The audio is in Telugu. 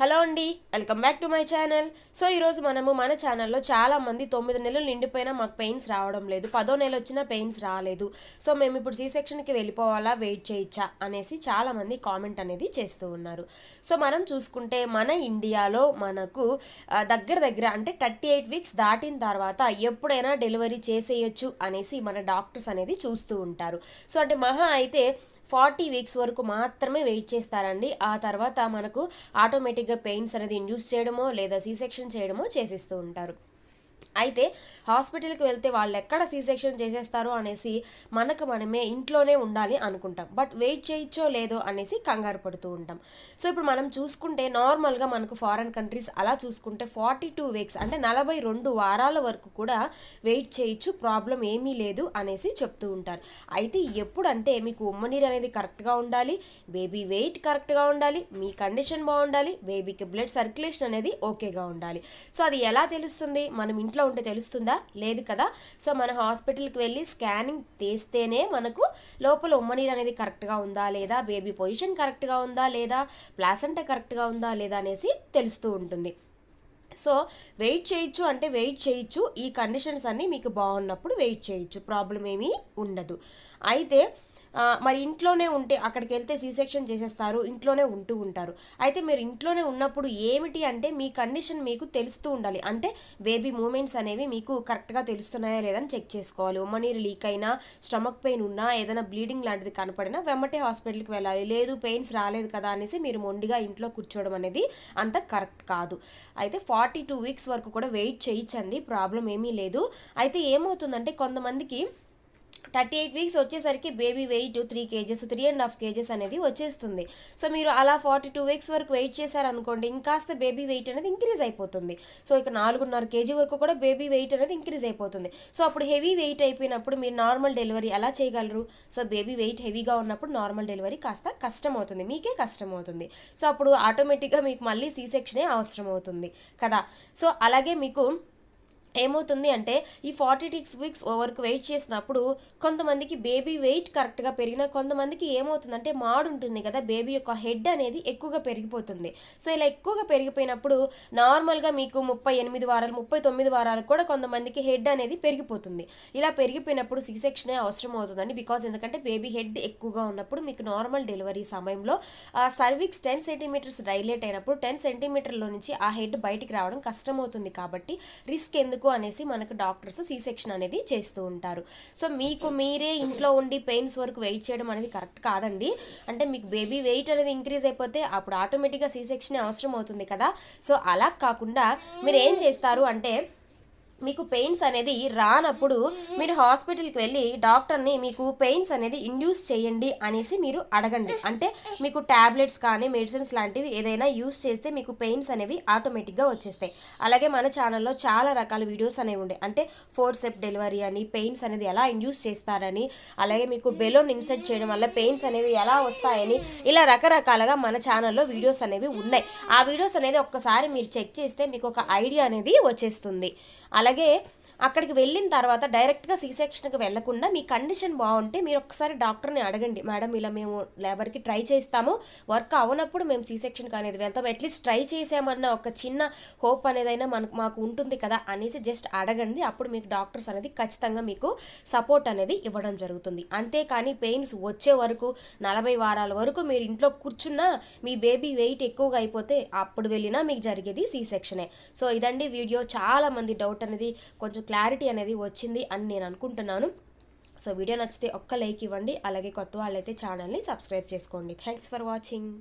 హలో అండి welcome back to my channel. So ఈరోజు మనము మన ఛానల్లో చాలామంది తొమ్మిది నెలలు నిండిపోయినా మాకు పెయిన్స్ రావడం లేదు పదో నెల వచ్చినా పెయిన్స్ రాలేదు. సో మేము ఇప్పుడు సీ సెక్షన్కి వెళ్ళిపోవాలా వెయిట్ చేయొచ్చా అనేసి చాలామంది కామెంట్ అనేది చేస్తూ ఉన్నారు. సో మనం చూసుకుంటే మన ఇండియాలో మనకు దగ్గర దగ్గర అంటే థర్టీ ఎయిట్ వీక్స్ దాటిన తర్వాత ఎప్పుడైనా డెలివరీ చేసేయచ్చు అనేసి మన డాక్టర్స్ అనేది చూస్తూ ఉంటారు. సో అంటే మహా అయితే ఫార్టీ వీక్స్ వరకు మాత్రమే వెయిట్ చేస్తారండి. ఆ తర్వాత మనకు ఆటోమేటిక్గా పెయిన్స్ అనేది ఇండ్యూస్ చేయడమో లేదా సీ సెక్షన్ చేయడమో చేసిస్తూ ఉంటారు. అయితే హాస్పిటల్కి వెళ్తే వాళ్ళు ఎక్కడ సీ సెక్షన్ చేసేస్తారు అనేసి మనకు మనమే ఇంట్లోనే ఉండాలి అనుకుంటాం. బట్ వెయిట్ చేయొచ్చో లేదో అనేసి కంగారు పడుతూ ఉంటాం. సో ఇప్పుడు మనం చూసుకుంటే నార్మల్గా మనకు ఫారెన్ కంట్రీస్ అలా చూసుకుంటే ఫార్టీ టూ వీక్స్ అంటే నలభై రెండు వారాల వరకు కూడా వెయిట్ చేయొచ్చు ప్రాబ్లం ఏమీ లేదు అనేసి చెప్తూ ఉంటారు. అయితే ఎప్పుడంటే మీకు ఉమ్మనీరు అనేది కరెక్ట్గా ఉండాలి బేబీ వెయిట్ కరెక్ట్గా ఉండాలి మీ కండిషన్ బాగుండాలి బేబీకి బ్లడ్ సర్క్యులేషన్ అనేది ఓకేగా ఉండాలి. సో అది ఎలా తెలుస్తుంది? మనం ఇంట్లో ఉంటే తెలుస్తుందా? లేదు కదా. సో మన హాస్పిటల్కి వెళ్ళి స్కానింగ్ తీస్తేనే మనకు లోపల ఉమ్మనీరు అనేది కరెక్ట్గా ఉందా లేదా? బేబీ పొజిషన్ కరెక్ట్గా ఉందా లేదా? ప్లాసెంటా కరెక్ట్గా ఉందా లేదా అనేసి తెలుస్తూ ఉంటుంది. సో వెయిట్ చేయొచ్చు అంటే వెయిట్ చేయొచ్చు. ఈ కండిషన్స్ అన్నీ మీకు బాగున్నప్పుడు వెయిట్ చేయొచ్చు. ప్రాబ్లం ఏమీ ఉండదు. అయితే మరి ఇంట్లోనే ఉంటే అక్కడికి వెళ్తే సీ సెక్షన్ చేసేస్తారు ఇంట్లోనే ఉంటూ ఉంటారు. అయితే మీరు ఇంట్లోనే ఉన్నప్పుడు ఏమిటి అంటే మీ కండిషన్ మీకు తెలుస్తూ ఉండాలి. అంటే బేబీ మూమెంట్స్ అనేవి మీకు కరెక్ట్గా తెలుస్తున్నాయా లేదని చెక్ చేసుకోవాలి. ఉమ్మనీరు లీక్ అయినా స్టమక్ పెయిన్ ఉన్నా ఏదైనా బ్లీడింగ్ లాంటిది కనపడినా వెంబటే హాస్పిటల్కి వెళ్ళాలి. లేదు పెయిన్స్ రాలేదు కదా అనేసి మీరు మొండిగా ఇంట్లో కూర్చోవడం అనేది అంత కరెక్ట్ కాదు. అయితే ఫార్టీ టూ వీక్స్ వరకు కూడా వెయిట్ చేయించండి. ప్రాబ్లం ఏమీ లేదు. అయితే ఏమవుతుందంటే కొంతమందికి థర్టీ ఎయిట్ వీక్స్ వచ్చేసరికి baby weight three kgs three and half kgs అనేది వచ్చేస్తుంది. సో మీరు అలా ఫార్టీ టూ వీక్స్ వరకు వెయిట్ చేశారనుకోండి ఇంకాస్త బేబీ వెయిట్ అనేది ఇంక్రీజ్ అయిపోతుంది. సో ఇక నాలుగున్నర కేజీ వరకు కూడా బేబీ వెయిట్ అనేది ఇంక్రీజ్ అయిపోతుంది. సో అప్పుడు హెవీ వెయిట్ అయిపోయినప్పుడు మీరు నార్మల్ డెలివరీ ఎలా చేయగలరు? సో బేబీ వెయిట్ హెవీగా ఉన్నప్పుడు నార్మల్ డెలివరీ కాస్త కష్టం అవుతుంది మీకే కష్టం అవుతుంది సో అప్పుడు ఆటోమేటిక్గా మీకు మళ్ళీ సీ సెక్షనే అవసరం అవుతుంది కదా? సో అలాగే మీకు ఏమవుతుంది అంటే ఈ ఫార్టీ సిక్స్ వీక్స్ వరకు వెయిట్ చేసినప్పుడు కొంతమందికి బేబీ వెయిట్ కరెక్ట్గా పెరిగిన కొంతమందికి ఏమవుతుందంటే మాడు ఉంటుంది కదా. బేబీ యొక్క హెడ్ అనేది ఎక్కువగా పెరిగిపోతుంది. సో ఇలా ఎక్కువగా పెరిగిపోయినప్పుడు నార్మల్గా మీకు ముప్పై ఎనిమిది వారాలు ముప్పై తొమ్మిది వారాలు కూడా కొంతమందికి హెడ్ అనేది పెరిగిపోతుంది. ఇలా పెరిగిపోయినప్పుడు సి సెక్షనే అవసరం అవుతుందండి. బికాజ్ ఎందుకంటే బేబీ హెడ్ ఎక్కువగా ఉన్నప్పుడు మీకు నార్మల్ డెలివరీ సమయంలో సర్విక్స్ టెన్ సెంటీమీటర్స్ డైలేట్ అయినప్పుడు టెన్ సెంటీమీటర్లో నుంచి ఆ హెడ్ బయటికి రావడం కష్టమవుతుంది కాబట్టి రిస్క్ ఎందుకు ఎందుకు అనేసి మనకు డాక్టర్స్ సి సెక్షన్ అనేది చేస్తూ ఉంటారు. సో మీకు మీరే ఇంట్లో ఉండి పెయిన్స్ వరకు వెయిట్ చేయడం అనేది కరెక్ట్ కాదండి. అంటే మీకు బేబీ వెయిట్ అనేది ఇంక్రీజ్ అయిపోతే అప్పుడు ఆటోమేటిక్గా సి సెక్షన్ అవసరం అవుతుంది కదా. సో అలా కాకుండా మీరు ఏం చేస్తారు అంటే మీకు పెయిన్స్ అనేది రానప్పుడు మీరు హాస్పిటల్కి వెళ్ళి డాక్టర్ని మీకు పెయిన్స్ అనేది ఇండ్యూస్ చేయండి అనేసి మీరు అడగండి. అంటే మీకు ట్యాబ్లెట్స్ కానీ మెడిసిన్స్ లాంటివి ఏదైనా యూస్ చేస్తే మీకు పెయిన్స్ అనేవి ఆటోమేటిక్గా వచ్చేస్తాయి. అలాగే మన ఛానల్లో చాలా రకాల వీడియోస్ అనేవి ఉండే. అంటే ఫోర్ సెప్ డెలివరీ అని పెయిన్స్ అనేది ఎలా ఇండ్యూస్ చేస్తారని అలాగే మీకు బెలూన్ ఇన్సెట్ చేయడం వల్ల పెయిన్స్ అనేవి ఎలా వస్తాయని ఇలా రకరకాలుగా మన ఛానల్లో వీడియోస్ అనేవి ఉన్నాయి. ఆ వీడియోస్ అనేది ఒక్కసారి మీరు చెక్ చేస్తే మీకు ఒక ఐడియా అనేది వచ్చేస్తుంది. అలాగే అక్కడికి వెళ్ళిన తర్వాత డైరెక్ట్గా సీ సెక్షన్కి వెళ్ళకుండా మీ కండిషన్ బాగుంటే మీరు ఒకసారి డాక్టర్ని అడగండి. మేడం ఇలా మేము లేబర్కి ట్రై చేస్తాము. వర్క్ అవనప్పుడు మేము సీ సెక్షన్కి అనేది వెళ్తాం. అట్లీస్ట్ ట్రై చేసామన్న ఒక చిన్న హోప్ అనేదైనా మనకు మాకు ఉంటుంది కదా అనేసి జస్ట్ అడగండి. అప్పుడు మీకు డాక్టర్స్ అనేది ఖచ్చితంగా మీకు సపోర్ట్ అనేది ఇవ్వడం జరుగుతుంది. అంతేకాని పెయిన్స్ వచ్చే వరకు నలభై వారాల వరకు మీరు ఇంట్లో కూర్చున్నా మీ బేబీ వెయిట్ ఎక్కువగా అయిపోతే అప్పుడు వెళ్ళినా మీకు జరిగేది సీ సెక్షనే. సో ఇదండి వీడియో. చాలా మంది డౌట్ అనేది కొంచెం క్లారిటీ అనేది వచ్చింది అని నేను అనుకుంటున్నాను. సో వీడియో నచ్చితే ఒక్క లైక్ ఇవ్వండి. అలాగే కొత్త వాళ్ళైతే ఛానల్ని సబ్స్క్రైబ్ చేసుకోండి. Thanks for watching.